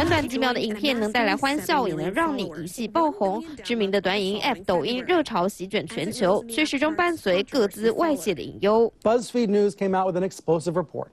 短短几秒的影片能带来欢笑，也能让你一戏爆红。知名的短影 App 抖音热潮席卷全球，却始终伴随各自外泄的隐忧。BuzzFeed News came out with an explosive report.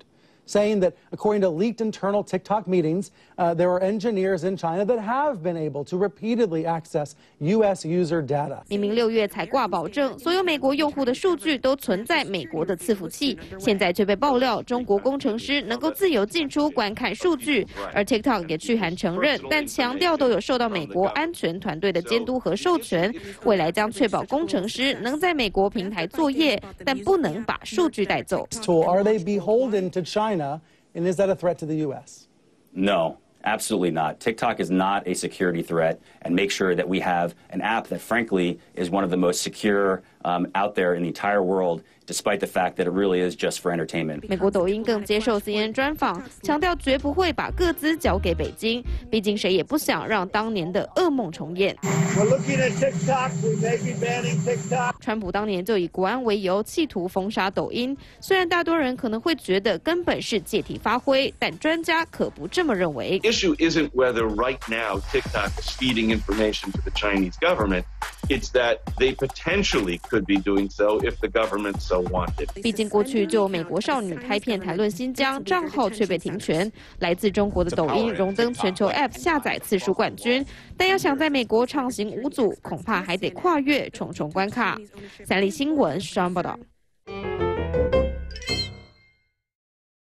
Saying that according to leaked internal TikTok meetings, uh, there are engineers in China that have been able to repeatedly access U.S. user data. 明明六月才挂保证，所有美国用户的数据都存在美国的伺服器，现在却被爆料中国工程师能够自由进出观看数据，而 TikTok 也去函承认，但强调都有受到美国安全团队的监督和授权，未来将确保工程师能在美国平台作业，但不能把数据带走。Tool are they beholden to China? China, and is that a threat to the U.S.? No, absolutely not. TikTok is not a security threat, and make sure that we have an app that, frankly, is one of the most secure um, out there in the entire world despite the fact that it really is just for entertainment. 美国抖音更接受 CNN 专访，强调绝不会把各资交给北京，毕竟谁也不想让当年的噩梦重演。川普当年就以国安为由，企图封杀抖音。虽然大多人可能会觉得根本是借题发挥，但专家可不这么认为。 Issue isn't whether right now TikTok is feeding information to the Chinese government. It's that they potentially could be doing so if the government so wanted. 毕竟过去就美国少女拍片谈论新疆，账号却被停权。来自中国的抖音荣登全球 App 下载次数冠军，但要想在美国畅行无阻，恐怕还得跨越重重关卡。三立新闻双报道。